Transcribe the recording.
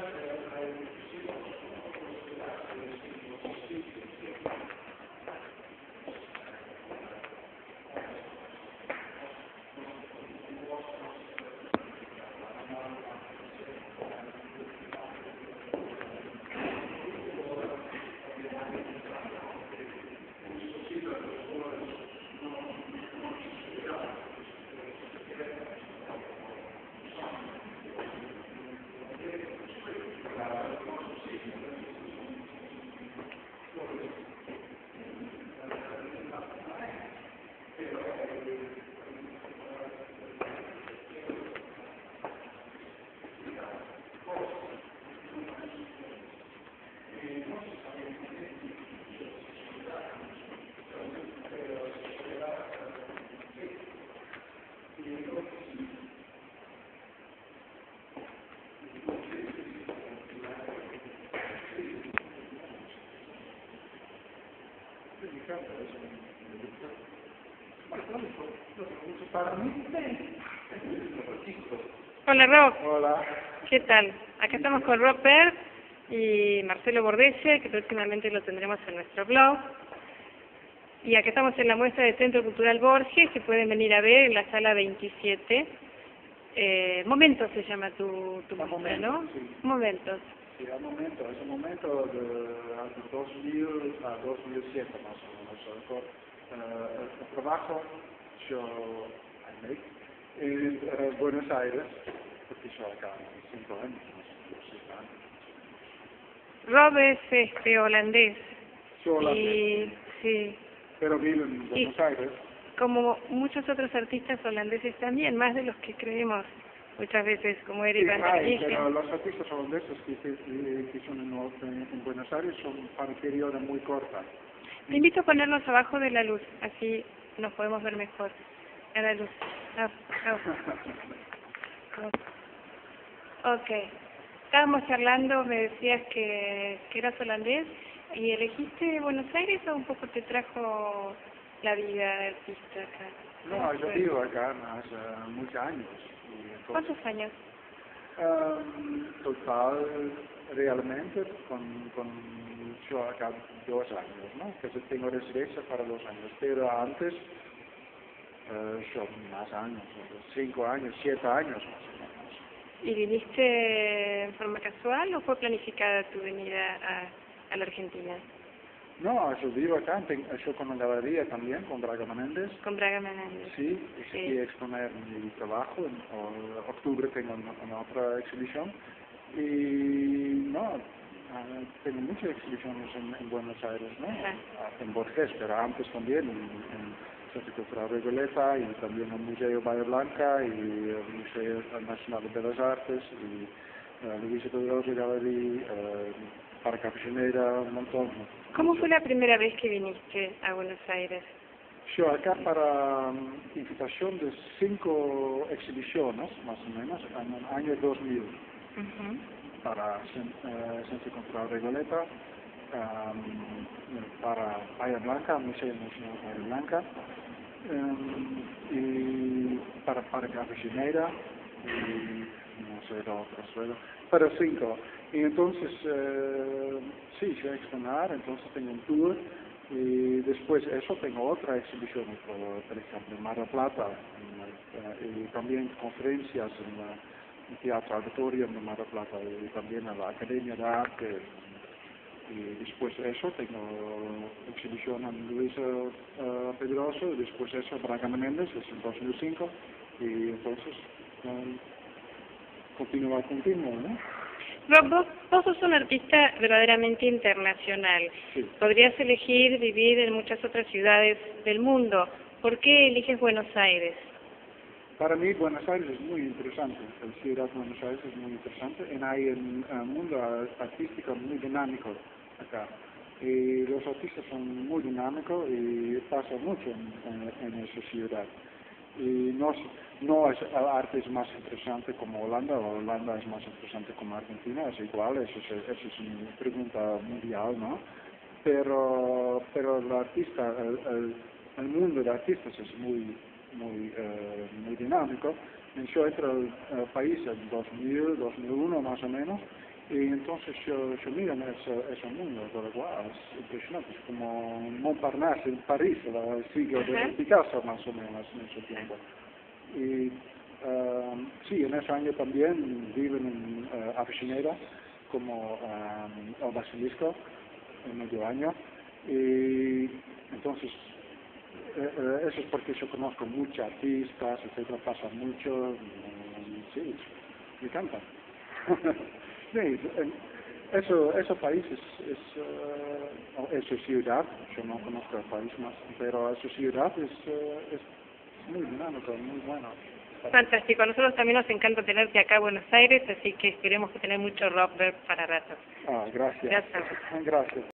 Thank you. Hola Rob, Hola. ¿qué tal? Acá estamos con Rob Perth y Marcelo Bordese, que próximamente lo tendremos en nuestro blog. Y acá estamos en la muestra del Centro Cultural Borges, que pueden venir a ver en la sala 27. Eh, Momentos se llama tu, tu muestra, ¿no? sí. Momentos. Al momento, es un momento de hace 2000 a 2007 más o menos. Con, eh, el trabajo yo make en eh, Buenos Aires, porque yo acá cinco años, más o seis años. Rob es este, holandés. Yo holandés, Y sí, pero vivo en Buenos Aires. como muchos otros artistas holandeses también, más de los que creemos muchas veces, como Eric Sí, hay, pero los artistas holandeses que, que, que son en, en- en Buenos Aires son para periodo muy corta. Te invito a ponernos abajo de la luz, así nos podemos ver mejor. A la luz. Ah, ah. Ok. Estábamos charlando, me decías que, que eras holandés y elegiste Buenos Aires o un poco te trajo la vida de artista acá. No, yo vivo acá hace muchos años. ¿Cuántos años? Um, total, realmente, con, con yo acá dos años, ¿no? Que yo tengo residencia para dos años, pero antes, eh, yo más años, cinco años, siete años más o menos. ¿Y viniste en forma casual o fue planificada tu venida a, a la Argentina? No, yo vivo acá, ten- yo con la galería también, con Braga Menéndez. Con Braga Menéndez. Sí, y Sí. quería exponer mi trabajo, en octubre tengo una, una otra exhibición y no, ah, tengo muchas exhibiciones en, en Buenos Aires, ¿no? Ajá. Ah, En Borges, pero antes también en, en Centro Cultural Recoleta y también en el Museo Bahía Blanca y el Museo Nacional de Bellas Artes y eh, Luisa Pedrosa Gallery, eh, Parque Aficionera, un montón. ¿Cómo fue la primera vez que viniste a Buenos Aires? Yo acá para mm, invitación de cinco exhibiciones, más o menos, en el año 2000, Ujú. para Cen- eh, Centro Cultural Regoleta, um, para Bahía Blanca, Museo Nacional Bahía Blanca, um, y para Parque Aficionera, y no sé, otros, pero cinco. Y entonces, eh, sí, yo exponer, entonces tengo un tour, y después eso tengo otra exhibición, por, ejemplo, en Mar del Plata, eh, y también conferencias en el Teatro Auditorium de Mar del Plata y también en la Academia de Arte. Y después de eso tengo exhibición en Luisa eh, Pedroso, y después eso Braga Menéndez, es en 2005, y entonces eh, continúa continuo, ¿no? Rob, vos, vos sos un artista verdaderamente internacional. Sí. Podrías elegir vivir en muchas otras ciudades del mundo. ¿Por qué eliges Buenos Aires? Para mí Buenos Aires es muy interesante, la ciudad de Buenos Aires es muy interesante, y hay un mundo artístico muy dinámico acá. Y los artistas son muy dinámicos y pasa mucho en, en- en esa ciudad. Y no, es- no es, el arte es más interesante como Holanda, o Holanda es más interesante como Argentina, es igual, eso es, eso es una pregunta mundial, ¿no? Pero, pero el artista, el, el, el mundo de artistas es muy, muy, eh, muy dinámico yo entré al país en 2000, 2001 más o menos, y entonces yo, yo miro en ese, ese mundo, pero wow, es impresionante, es como Montparnasse en París, el siglo de Ajá. Picasso más o menos en ese tiempo. Y um, sí, en ese año también viven en uh, Avellaneda, como um, el basilisco, en medio año, y entonces eh, eh, eso es porque yo conozco muchos artistas, etcétera, pasa mucho, y, sí, me encanta. sí, en- eso, esos países, es, eh, o esa ciudad, yo no conozco el país más, pero esa ciudad es, eh, es muy dinámica, muy buena. Fantástico, a nosotros también nos encanta tenerte acá en Buenos Aires, así que esperemos que tener mucho rock para rato. Ah, gracias. Gracias. Gracias.